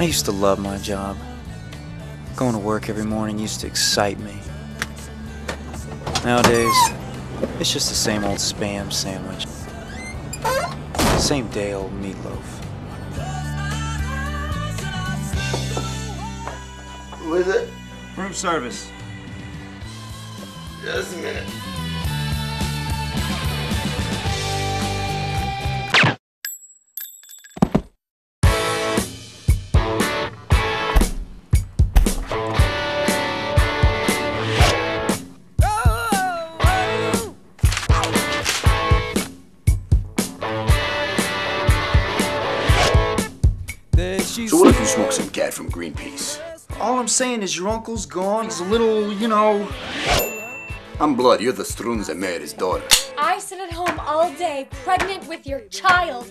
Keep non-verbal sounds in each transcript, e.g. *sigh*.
I used to love my job. Going to work every morning used to excite me. Nowadays, it's just the same old spam sandwich. Same day old meatloaf. Who is it? Room service. Just a minute. So what if you smoke some cat from Greenpeace? All I'm saying is your uncle's gone. He's a little, you know... I'm Blood. You're the Strunz married his daughter. I sit at home all day, pregnant with your child,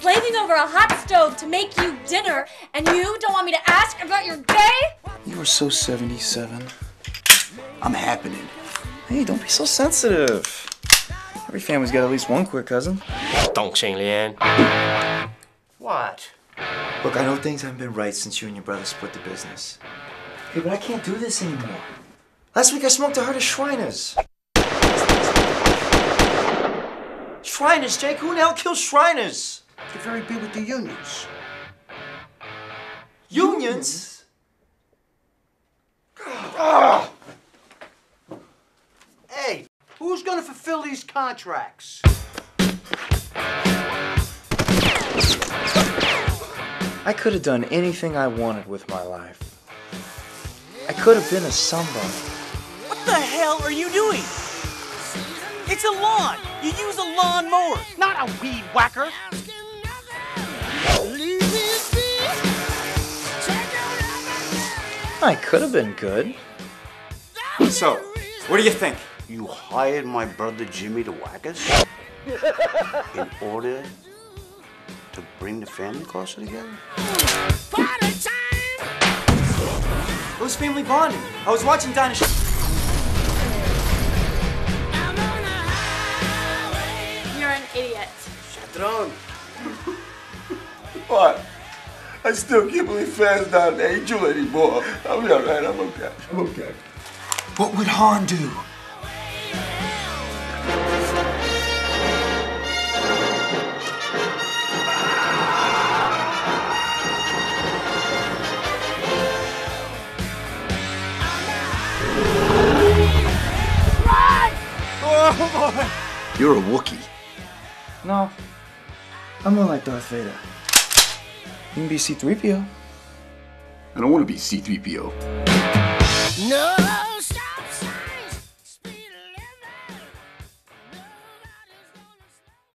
slaving over a hot stove to make you dinner, and you don't want me to ask about your day? You are so 77. I'm happening. Hey, don't be so sensitive. Every family's got at least one queer cousin. Don't, Shane What? Look, I know things haven't been right since you and your brother split the business. Hey, but I can't do this anymore. Last week I smoked a herd of Shriners. Shriners, Jake? Who in the hell kills Shriners? They're very big with the unions. Unions? Hey, who's gonna fulfill these contracts? I could have done anything I wanted with my life. I could have been a somebody. What the hell are you doing? It's a lawn. You use a lawn mower, not a weed whacker. I could have been good. So, what do you think? You hired my brother Jimmy to whack us? *laughs* In order to bring the family closer together? It was family bonding. I was watching Dinah. Sh- You're an idiot. Throne. *laughs* What? I still can't believe fans not an angel anymore. I'll be alright, I'm okay. I'm okay. what would Han do? You're a Wookiee. No. I'm more like Darth Vader. You can be C3PO. I don't want to be C-3PO. No.